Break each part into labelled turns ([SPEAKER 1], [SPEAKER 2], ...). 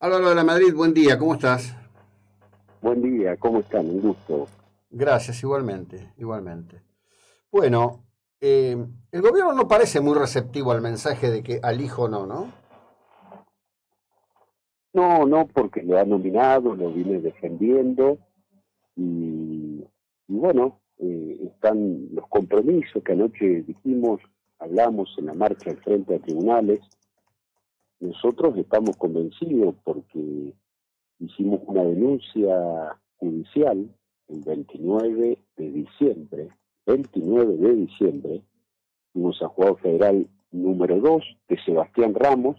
[SPEAKER 1] Álvaro de la Madrid, buen día, ¿cómo estás?
[SPEAKER 2] Buen día, ¿cómo están? Un gusto.
[SPEAKER 1] Gracias, igualmente, igualmente. Bueno, eh, el gobierno no parece muy receptivo al mensaje de que al hijo no, ¿no?
[SPEAKER 2] No, no, porque lo ha nominado, lo viene defendiendo y, bueno, eh, están los compromisos que anoche dijimos, hablamos en la marcha al frente a tribunales. Nosotros estamos convencidos porque hicimos una denuncia judicial el 29 de diciembre, 29 de diciembre, fuimos a Juego Federal número 2 de Sebastián Ramos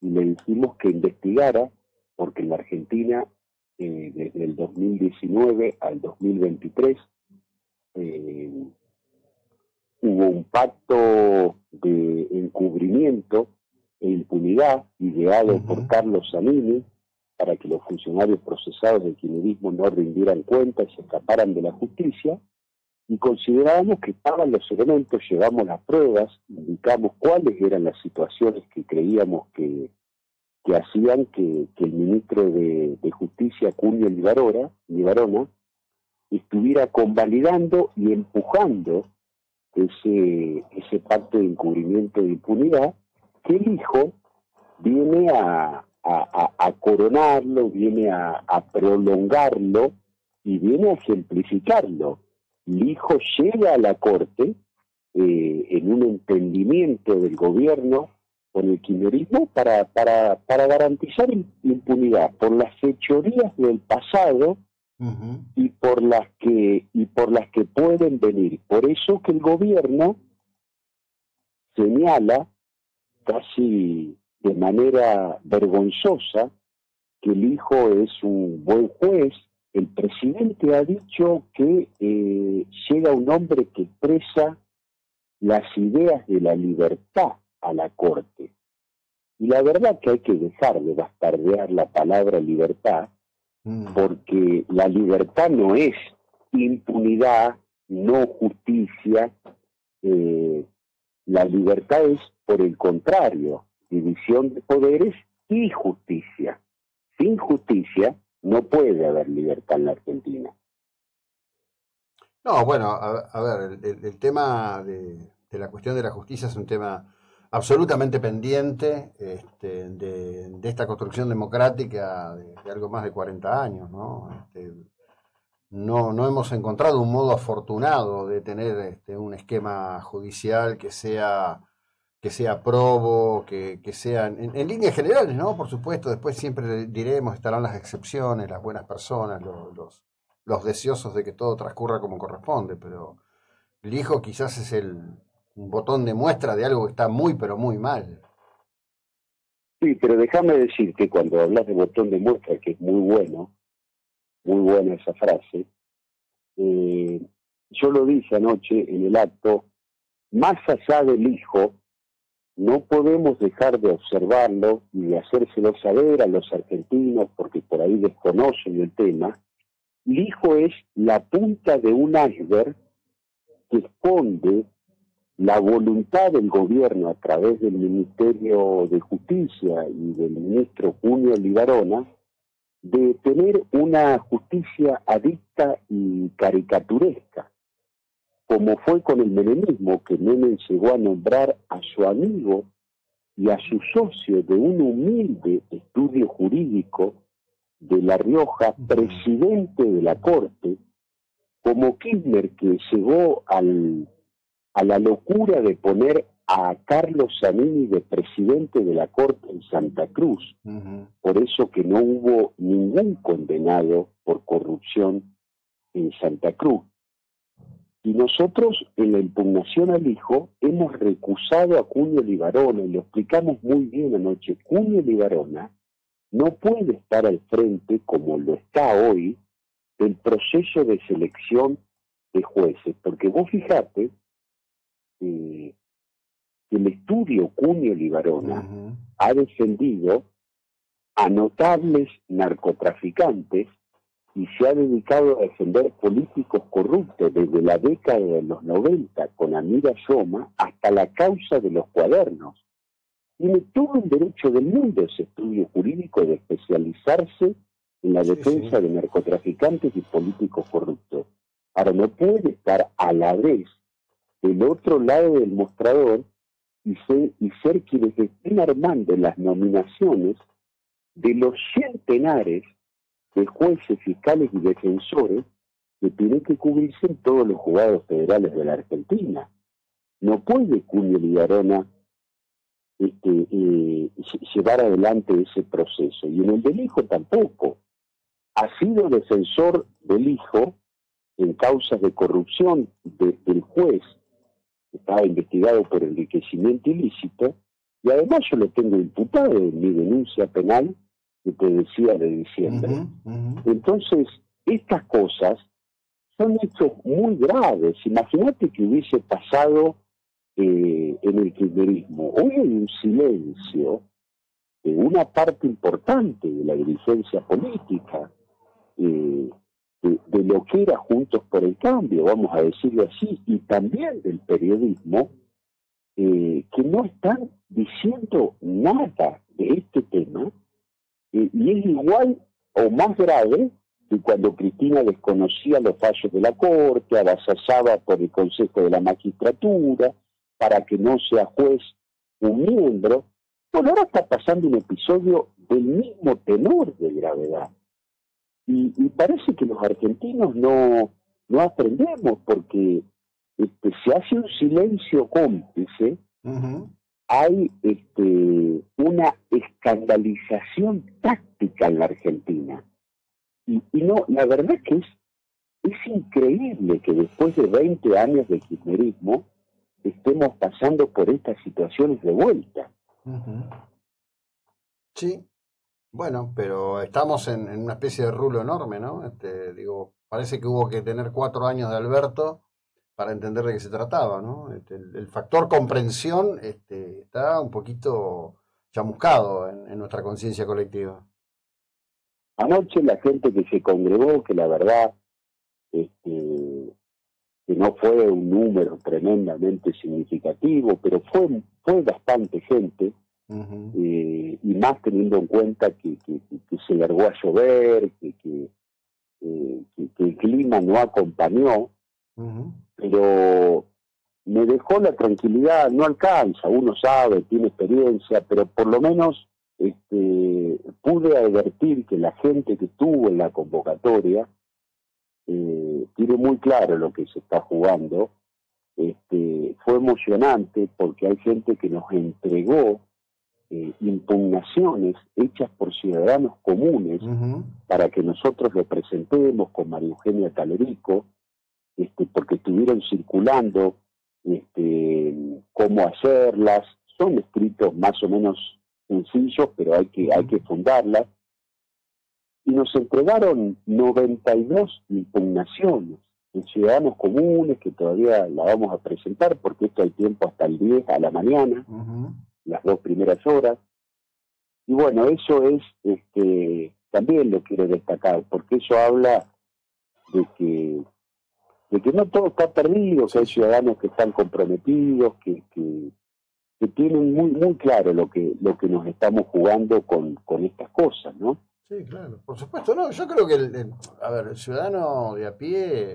[SPEAKER 2] y le dijimos que investigara porque en la Argentina eh, desde el 2019 al 2023 eh, hubo un pacto de encubrimiento e impunidad ideado por Carlos Zanini para que los funcionarios procesados del kirchnerismo no rindieran cuenta y se escaparan de la justicia, y considerábamos que estaban los elementos, llevamos las pruebas, indicamos cuáles eran las situaciones que creíamos que, que hacían que, el ministro de, Justicia, Cunio Libarona, estuviera convalidando y empujando ese, ese pacto de encubrimiento de impunidad que el hijo viene a, a, coronarlo, viene a, prolongarlo y viene a ejemplificarlo. El hijo llega a la corte eh, en un entendimiento del gobierno con el quimerismo para, para, para garantizar impunidad por las fechorías del pasado y por las que y por las que pueden venir. Por eso que el gobierno señala casi de manera vergonzosa que el hijo es un buen juez. El presidente ha dicho que eh, llega un hombre que expresa las ideas de la libertad a la corte. Y la verdad que hay que dejar de bastardear la palabra libertad, mm. porque la libertad no es impunidad, no justicia, eh, la libertad es, por el contrario, división de poderes y justicia. Sin justicia no puede haber libertad en la Argentina.
[SPEAKER 1] No, bueno, a, ver, el, tema de, la cuestión de la justicia es un tema absolutamente pendiente este, de, esta construcción democrática de, algo más de 40 años, ¿no? Este, no, no hemos encontrado un modo afortunado de tener este, un esquema judicial que sea que sea probo, que, que sean, en, líneas generales, ¿no? Por supuesto, después siempre diremos, estarán las excepciones, las buenas personas, los, los, deseosos de que todo transcurra como corresponde, pero el hijo quizás es el botón de muestra de algo que está muy, pero muy mal.
[SPEAKER 2] Sí, pero déjame decir que cuando hablas de botón de muestra, que es muy bueno, muy buena esa frase, eh, yo lo dije anoche en el acto, más allá del hijo, no podemos dejar de observarlo y de hacérselo saber a los argentinos, porque por ahí desconocen el tema. El hijo es la punta de un iceberg que esconde la voluntad del gobierno a través del Ministerio de Justicia y del ministro Junio Libarona de tener una justicia adicta y caricaturesca como fue con el menemismo, que Menem llegó a nombrar a su amigo y a su socio de un humilde estudio jurídico de La Rioja, presidente de la Corte, como Kirchner que llegó al, a la locura de poner a Carlos Zanini de presidente de la Corte en Santa Cruz, por eso que no hubo ningún condenado por corrupción en Santa Cruz. Y nosotros en la impugnación al hijo hemos recusado a Cunio Libarona, y lo explicamos muy bien anoche, Cunio Libarona no puede estar al frente, como lo está hoy, del proceso de selección de jueces, porque vos fijate eh, que el estudio Cunio Libarona ha defendido a notables narcotraficantes y se ha dedicado a defender políticos corruptos desde la década de los 90 con Amira Soma hasta la causa de los cuadernos. Tiene todo el derecho del mundo ese estudio jurídico de movilizarse en la defensa de narcotraficantes y políticos corruptos. Ahora, no puede estar a la vez del otro lado del mostrador y ser, y ser quienes estén armando las nominaciones de los centenares de jueces, fiscales y defensores que tienen que cubrirse en todos los juzgados federales de la Argentina. No puede Cunio Ligarona este, eh, llevar adelante ese proceso. Y en el del hijo tampoco. Ha sido defensor del hijo en causas de corrupción del juez que estaba investigado por enriquecimiento ilícito y además yo lo tengo imputado en mi denuncia penal que te decía de diciembre. Entonces, estas cosas son hechos muy graves. Imagínate que hubiese pasado eh, en el kirchnerismo. Hoy hay un silencio de una parte importante de la dirigencia política, eh, de, lo que era Juntos por el Cambio, vamos a decirlo así, y también del periodismo, eh, que no están diciendo nada de este tema, y es igual o más grave que cuando Cristina desconocía los fallos de la Corte, avasallaba por el Consejo de la Magistratura, para que no sea juez un miembro. Bueno, ahora está pasando un episodio del mismo tenor de gravedad. Y, parece que los argentinos no, no aprendemos porque este, se hace un silencio cómplice, hay este, una escandalización táctica en la Argentina. Y, y, no, la verdad es que es, es increíble que después de 20 años de kirchnerismo, estemos pasando por estas situaciones de vuelta.
[SPEAKER 1] Sí, bueno, pero estamos en, una especie de rulo enorme, ¿no? Este, digo, parece que hubo que tener cuatro años de Alberto para entender de qué se trataba, ¿no? Este, el, factor comprensión este, está un poquito chamuscado en, en nuestra conciencia colectiva.
[SPEAKER 2] Anoche la gente que se congregó, que la verdad este, que no fue un número tremendamente significativo, pero fue, fue bastante gente, eh, y más teniendo en cuenta que, que, se largó a llover, que, eh, que, el clima no acompañó, pero me dejó la tranquilidad, no alcanza, uno sabe, tiene experiencia, pero por lo menos este, pude advertir que la gente que estuvo en la convocatoria, eh, tiene muy claro lo que se está jugando. Este, fue emocionante porque hay gente que nos entregó eh, impugnaciones hechas por ciudadanos comunes para que nosotros lo presentemos con María Eugenia Calerico, este, porque estuvieron circulando este, cómo hacerlas. Son escritos más o menos sencillos, pero hay que, hay que fundarlas y nos entregaron 92 impugnaciones de ciudadanos comunes que todavía la vamos a presentar porque esto hay tiempo hasta el 10 a la mañana, las dos primeras horas. Y bueno, eso es, este, también lo quiero destacar, porque eso habla de que, de que no todo está perdido, que hay ciudadanos que están comprometidos, que, que, que tienen muy, muy claro lo que, lo que nos estamos jugando con, con estas cosas, ¿no?
[SPEAKER 1] Sí, claro, por supuesto. No, yo creo que el, a ver, el ciudadano de a pie,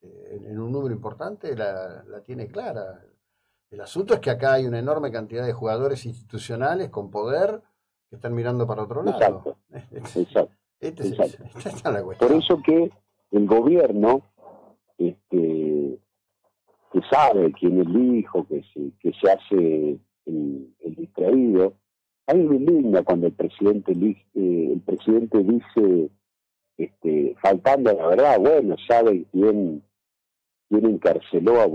[SPEAKER 1] este, en, un número importante, la, tiene clara. El asunto es que acá hay una enorme cantidad de jugadores institucionales con poder que están mirando para otro lado.
[SPEAKER 2] Exacto. Este por eso que el gobierno, este, que sabe quién es el hijo, que se, que se hace el, distraído, mí me indigna cuando el presidente, eh, el presidente dice, este, faltando la verdad, bueno, saben quién, quién encarceló a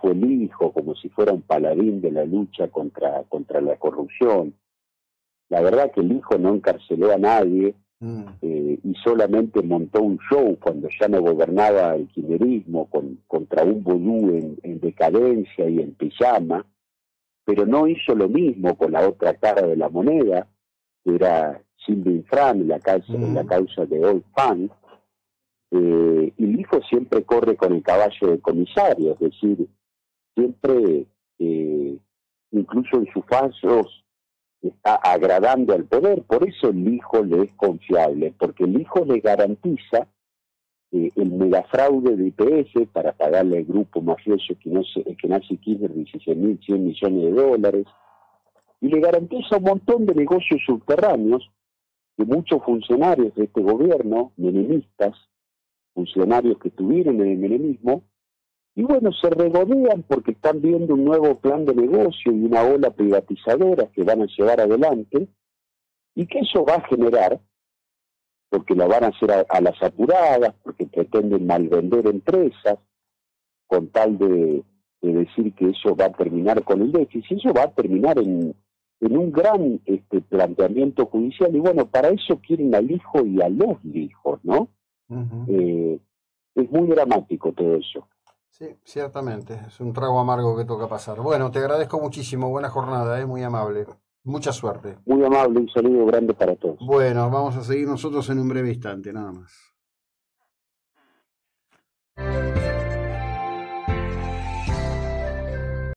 [SPEAKER 2] fue el hijo, como si fuera un paladín de la lucha contra, contra la corrupción. La verdad que el hijo no encarceló a nadie mm. eh, y solamente montó un show cuando ya no gobernaba el kirchnerismo con, contra un vudú en, en decadencia y en pijama pero no hizo lo mismo con la otra cara de la moneda, que era Silvia Infran la causa, la causa de Old Fan, eh, y el hijo siempre corre con el caballo de comisario, es decir, siempre, eh, incluso en sus falsos está agradando al poder, por eso el hijo le es confiable, porque el hijo le garantiza eh, el megafraude de IPS para pagarle al grupo mafioso que, no se, que nace Kirchner 16.100 millones de dólares, y le garantiza un montón de negocios subterráneos que muchos funcionarios de este gobierno, menemistas, funcionarios que estuvieron en el menemismo, y bueno, se regodean porque están viendo un nuevo plan de negocio y una ola privatizadora que van a llevar adelante, y que eso va a generar, porque lo van a hacer a, las apuradas, porque pretenden malvender empresas, con tal de, decir que eso va a terminar con el déficit, eso va a terminar en, en un gran este, planteamiento judicial, y bueno, para eso quieren al hijo y a los hijos, ¿no? eh, es muy dramático todo eso.
[SPEAKER 1] Sí, ciertamente. Es un trago amargo que toca pasar. Bueno, te agradezco muchísimo. Buena jornada, es muy amable. Mucha suerte.
[SPEAKER 2] Muy amable, un saludo grande para todos.
[SPEAKER 1] Bueno, vamos a seguir nosotros en un breve instante, nada más.